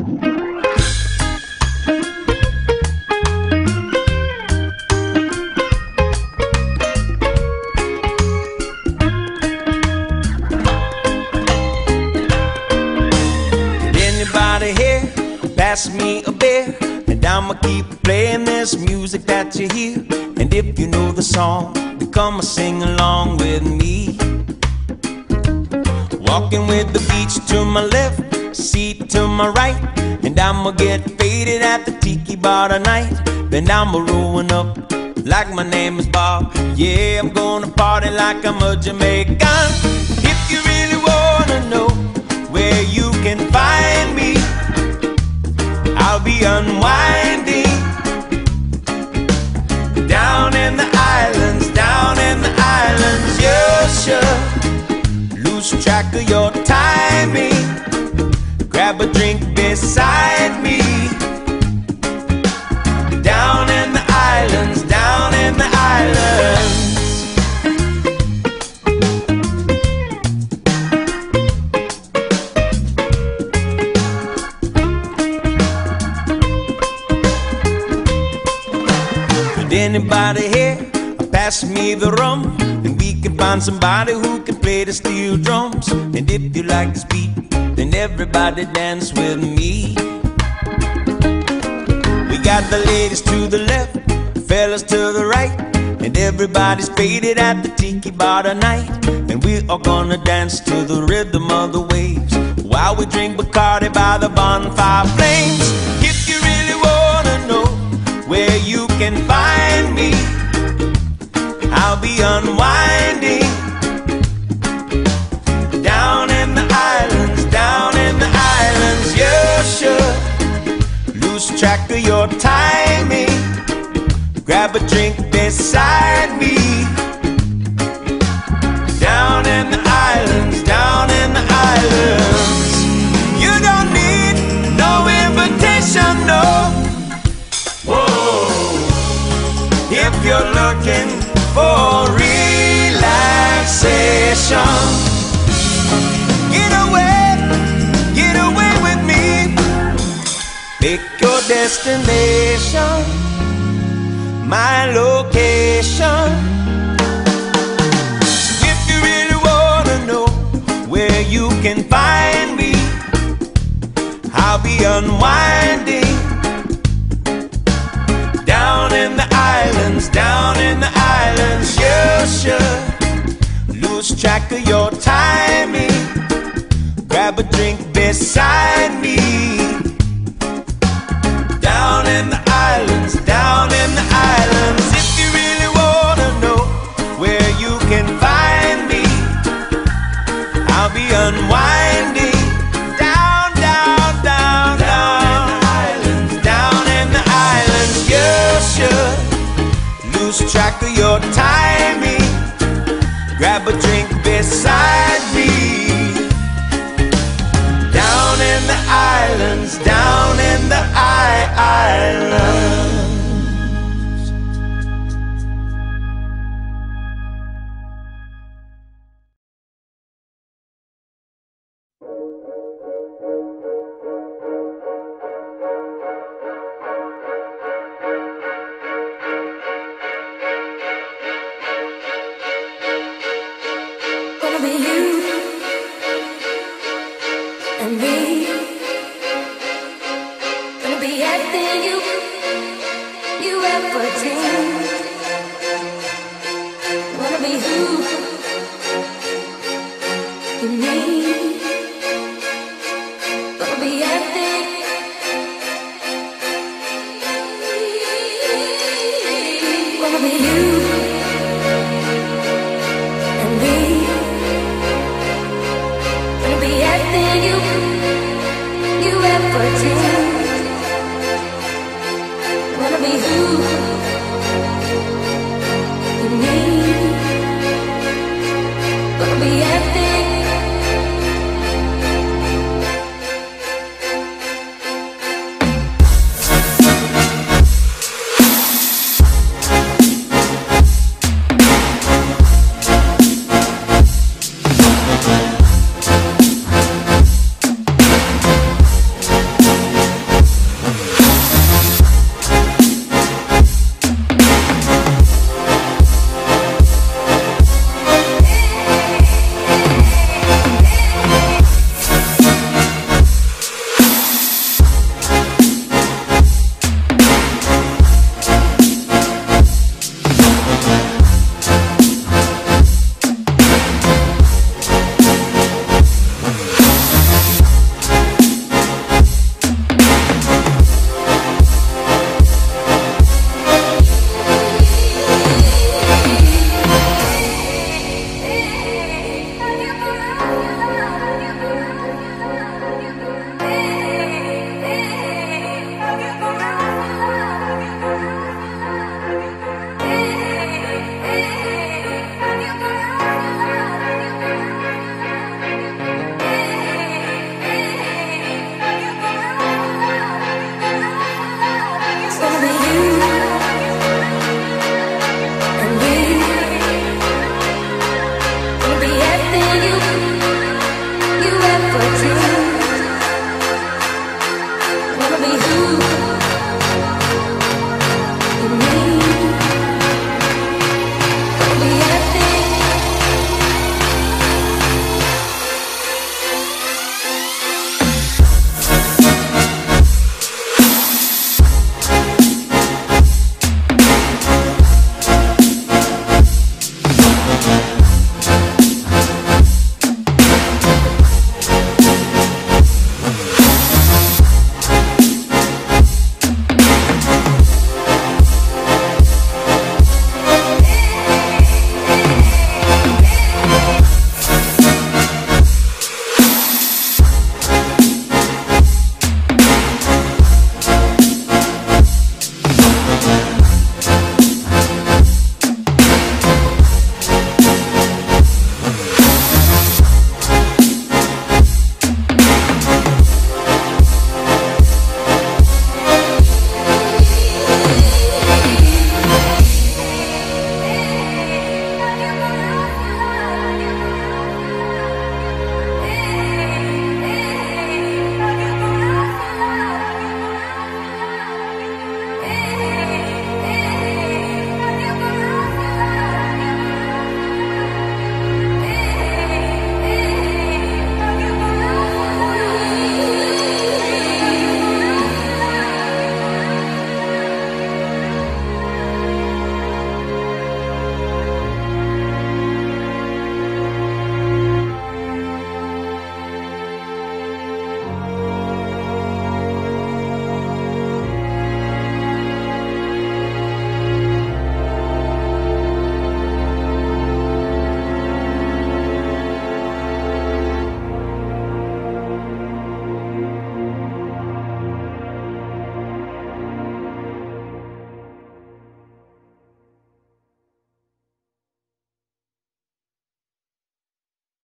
Anybody here? Pass me a beer, and I'ma keep playing this music that you hear. And if you know the song, then come and sing along with me. Walking with the beach to my left, seat to my right, and I'ma get faded at the tiki bar tonight. Then I'ma ruin up like my name is Bob. Yeah, I'm gonna party like I'm a Jamaican. If you really wanna know Grab a drink beside me. Down in the islands, down in the islands. Could anybody here pass me the rum? And we can find somebody who can play the steel drums. And if you like this beat, then everybody dance with me. We got the ladies to the left, fellas to the right. And everybody's faded at the tiki bar tonight. And we are gonna dance to the rhythm of the waves while we drink Bacardi by the bonfire flames. If you really wanna know where you can find me, I'll be unwinding your timing. Grab a drink beside me. Down in the islands, down in the islands. You don't need no invitation, no. Whoa. If you're looking for relaxation, get destination, my location. If you really wanna know where you can find me, I'll be unwinding down in the islands, down in the islands. You should lose track of your timing. Grab a drink beside me. Be you and me. Gonna be everything you you ever dreamed. Wanna be who you need. Gonna be everything. be everything you you ever dreamed.